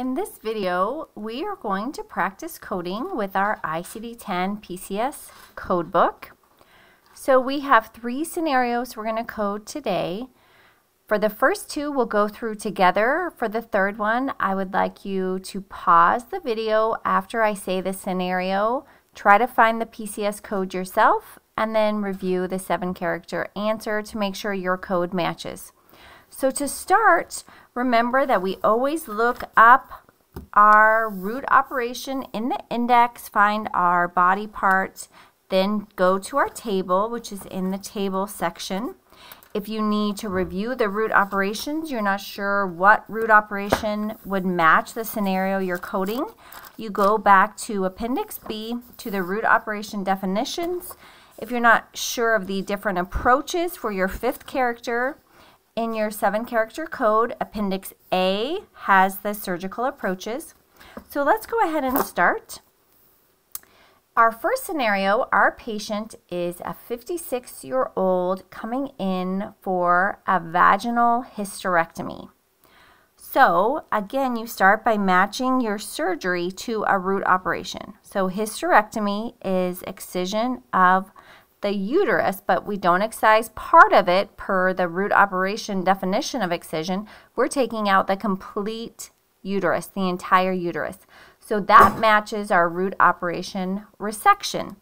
In this video, we are going to practice coding with our ICD-10 PCS codebook. So we have three scenarios we're going to code today. For the first two, we'll go through together. For the third one, I would like you to pause the video after I say the scenario, try to find the PCS code yourself, and then review the seven character answer to make sure your code matches. So to start, remember that we always look up our root operation in the index, find our body parts, then go to our table, which is in the table section. If you need to review the root operations, you're not sure what root operation would match the scenario you're coding, you go back to Appendix B to the root operation definitions. If you're not sure of the different approaches for your fifth character, in your seven character code, Appendix A has the surgical approaches. So let's go ahead and start. Our first scenario, our patient is a 56 year old coming in for a vaginal hysterectomy. So again, you start by matching your surgery to a root operation. So hysterectomy is excision of the uterus, but we don't excise part of it per the root operation definition of excision. We're taking out the complete uterus, the entire uterus. So that matches our root operation resection.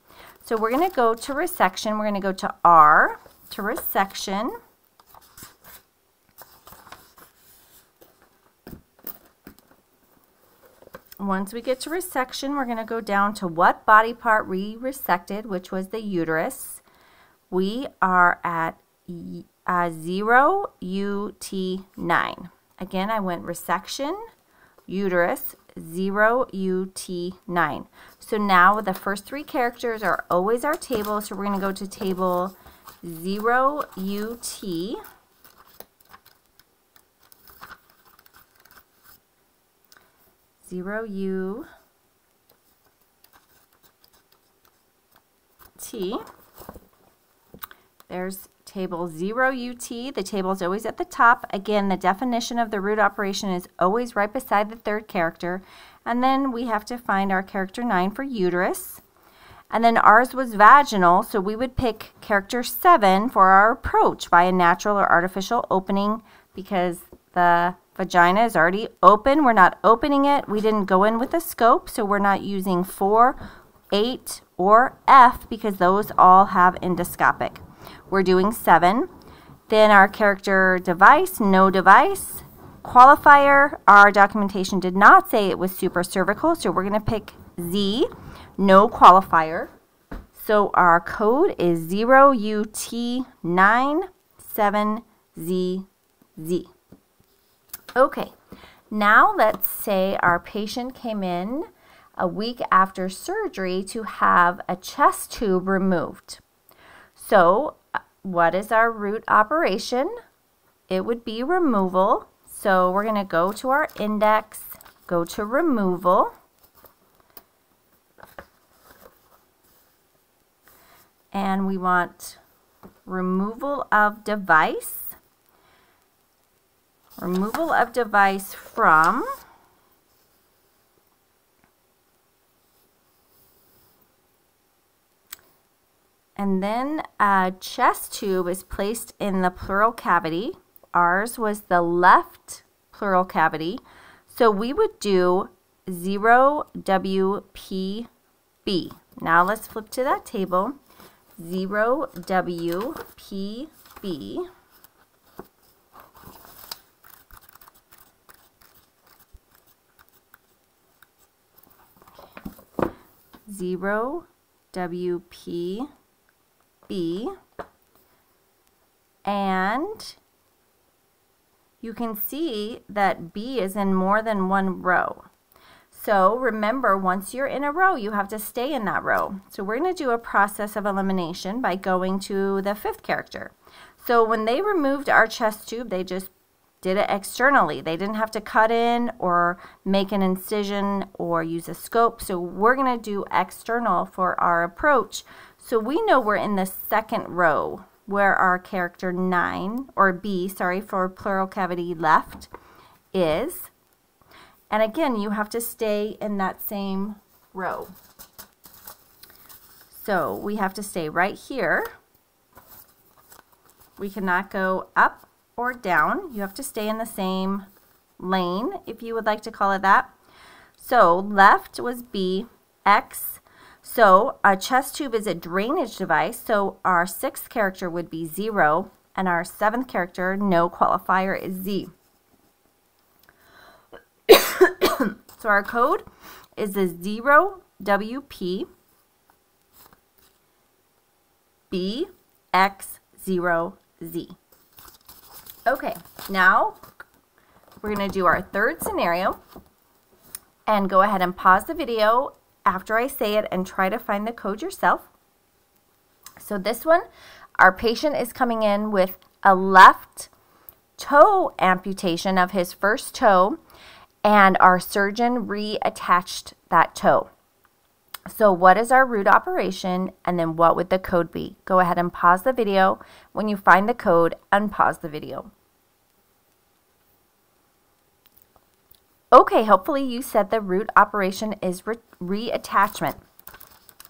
So we're going to go to resection. We're going to go to R to resection. Once we get to resection, we're going to go down to what body part we resected, which was the uterus. We are at uh, 0 UT9. Again, I went resection, uterus, 0 UT9. So now the first three characters are always our table, so we're going to go to table 0 UT. 0 u t. There's table 0 ut. The table is always at the top. Again, the definition of the root operation is always right beside the third character. And then we have to find our character 9 for uterus. And then ours was vaginal, so we would pick character 7 for our approach by a natural or artificial opening because the Vagina is already open. We're not opening it. We didn't go in with a scope, so we're not using 4, 8, or F because those all have endoscopic. We're doing 7. Then our character device, no device. Qualifier, our documentation did not say it was supracervical, so we're going to pick Z, no qualifier. So our code is 0UT97ZZ. Okay, now let's say our patient came in a week after surgery to have a chest tube removed. So, uh, what is our root operation? It would be removal. So, we're going to go to our index, go to removal. And we want removal of device removal of device from and then a chest tube is placed in the pleural cavity. Ours was the left pleural cavity. So we would do 0WPB. Now let's flip to that table. 0WPB. 0 WP B and you can see that B is in more than one row. So remember, once you're in a row, you have to stay in that row. So we're going to do a process of elimination by going to the fifth character. So when they removed our chest tube, they just did it externally. They didn't have to cut in or make an incision or use a scope. So we're going to do external for our approach. So we know we're in the second row where our character 9, or B, sorry, for pleural cavity left is. And again, you have to stay in that same row. So we have to stay right here. We cannot go up or down. You have to stay in the same lane, if you would like to call it that. So left was B, X. So a chest tube is a drainage device. So our sixth character would be zero, and our seventh character, no qualifier, is Z. so our code is the 0WP BX0Z. Okay, now we're going to do our third scenario and go ahead and pause the video after I say it and try to find the code yourself. So this one, our patient is coming in with a left toe amputation of his first toe and our surgeon reattached that toe. So what is our root operation and then what would the code be? Go ahead and pause the video. When you find the code, unpause the video. Okay, hopefully you said the root operation is re reattachment.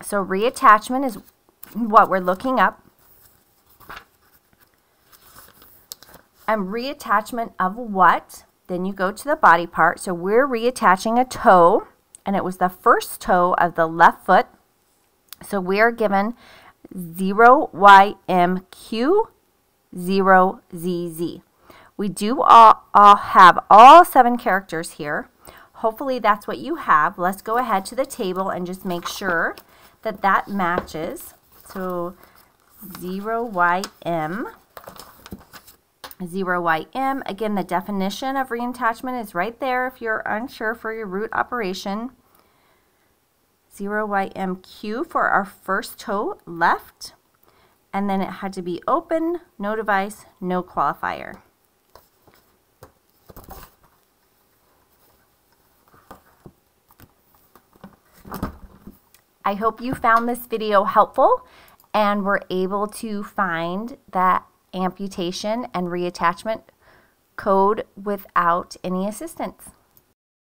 So reattachment is what we're looking up. And reattachment of what? Then you go to the body part. So we're reattaching a toe, and it was the first toe of the left foot. So we are given 0YMQ 0ZZ. We do all, all have all seven characters here. Hopefully that's what you have. Let's go ahead to the table and just make sure that that matches. So 0YM, 0YM. Again, the definition of reattachment is right there if you're unsure for your root operation. 0YMQ for our first toe left. And then it had to be open, no device, no qualifier. I hope you found this video helpful and were able to find that amputation and reattachment code without any assistance.